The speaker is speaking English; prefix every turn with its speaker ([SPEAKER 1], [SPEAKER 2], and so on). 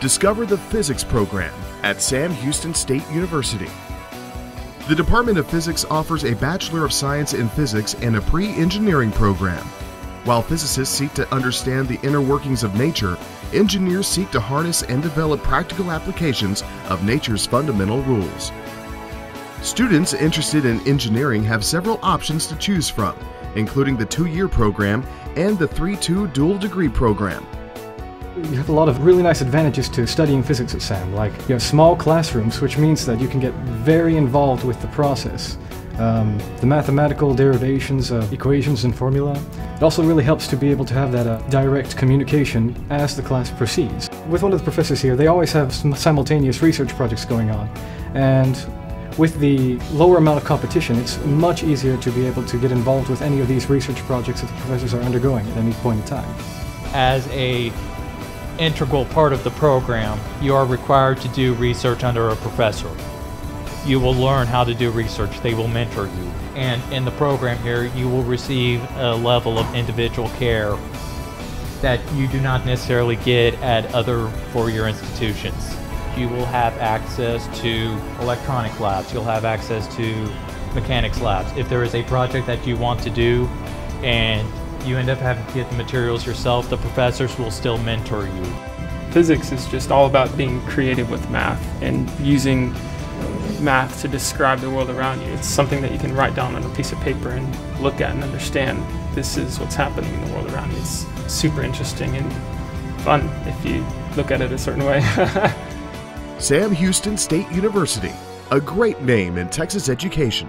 [SPEAKER 1] Discover the physics program at Sam Houston State University. The Department of Physics offers a Bachelor of Science in Physics and a pre engineering program. While physicists seek to understand the inner workings of nature, engineers seek to harness and develop practical applications of nature's fundamental rules. Students interested in engineering have several options to choose from, including the two year program and the 3 2 dual degree program.
[SPEAKER 2] You have a lot of really nice advantages to studying physics at Sam, like you have small classrooms, which means that you can get very involved with the process. Um, the mathematical derivations of equations and formula. It also really helps to be able to have that uh, direct communication as the class proceeds. With one of the professors here, they always have simultaneous research projects going on, and with the lower amount of competition, it's much easier to be able to get involved with any of these research projects that the professors are undergoing at any point in time.
[SPEAKER 3] As a integral part of the program, you are required to do research under a professor. You will learn how to do research, they will mentor you. And in the program here, you will receive a level of individual care that you do not necessarily get at other four-year institutions. You will have access to electronic labs, you'll have access to mechanics labs. If there is a project that you want to do and you end up having to get the materials yourself, the professors will still mentor you.
[SPEAKER 4] Physics is just all about being creative with math and using math to describe the world around you. It's something that you can write down on a piece of paper and look at and understand this is what's happening in the world around you. It's super interesting and fun if you look at it a certain way.
[SPEAKER 1] Sam Houston State University, a great name in Texas education.